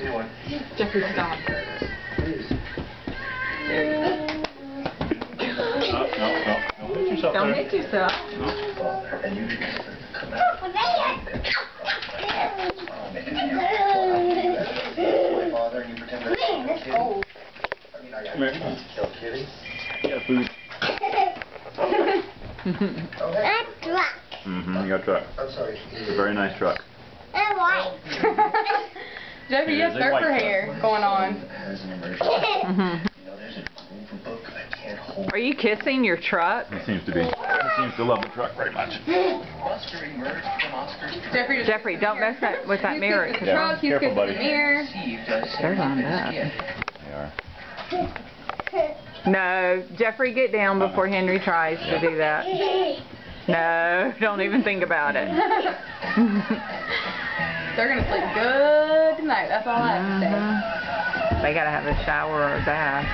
Anyone? Jeffrey, stop. Please. No, no, no. Don't hit yourself Don't there. hit yourself. Father, and you come out. Father, and you pretend that I'm a kitty. I mean, I got Come here. to kill kitty. You got food. Oh, hey. Mm-hmm. You got a truck. I'm sorry. It's a very nice truck. Jeffrey, you have It is surfer hair going on. Has. You know, there's a group book I can't hold. Are you kissing your truck? He seems to be. He seems to love the truck very much. Oscar emerged from Oscar's Jeffrey, Jeffrey, don't mess that with that He's mirror. kissing 'cause the truck, he's Careful, kissing buddy. the mirror. They're lined up. They are. No, Jeffrey, get down before Henry tries to do that. No, don't even think about it. They're gonna sleep good tonight. That's all I have to say. Mhm. They gotta have a shower or a bath.